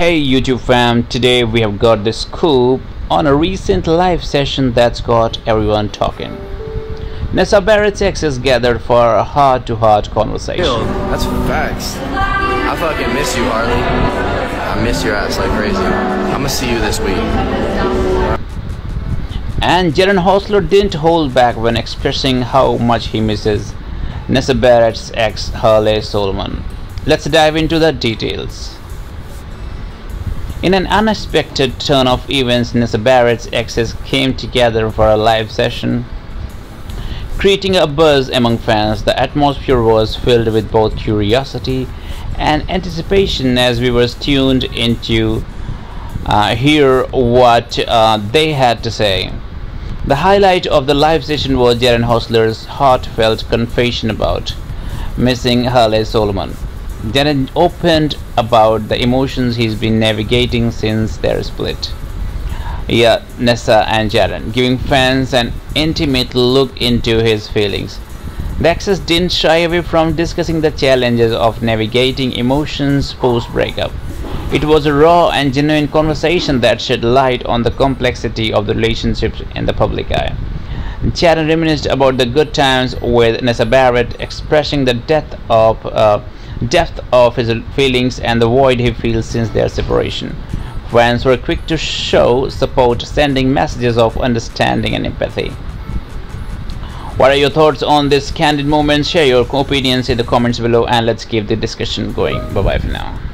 Hey YouTube fam, today we have got the scoop on a recent live session that's got everyone talking. Nessa Barrett's exes gathered for a heart-to-heart conversation. Yo, that's facts. I fucking miss you, Harley. I miss your ass like crazy. I'ma see you this week. And Jaden Hossler didn't hold back when expressing how much he misses Nessa Barrett's ex Harley Solomon. Let's dive into the details. In an unexpected turn of events, Nessa Barrett's exes came together for a live session. Creating a buzz among fans, the atmosphere was filled with both curiosity and anticipation as viewers tuned in to uh, hear what uh, they had to say. The highlight of the live session was Jaden Hossler's heartfelt confession about missing Harley Solomon. Jaden opened about the emotions he's been navigating since their split. Yeah, Nessa and Jaden, giving fans an intimate look into his feelings. The didn't shy away from discussing the challenges of navigating emotions post breakup. It was a raw and genuine conversation that shed light on the complexity of the relationships in the public eye. Jaden reminisced about the good times with Nessa Barrett, expressing the depth of uh, depth of his feelings and the void he feels since their separation. Fans were quick to show support, sending messages of understanding and empathy. What are your thoughts on this candid moment? Share your opinions in the comments below and let's keep the discussion going. Bye bye for now.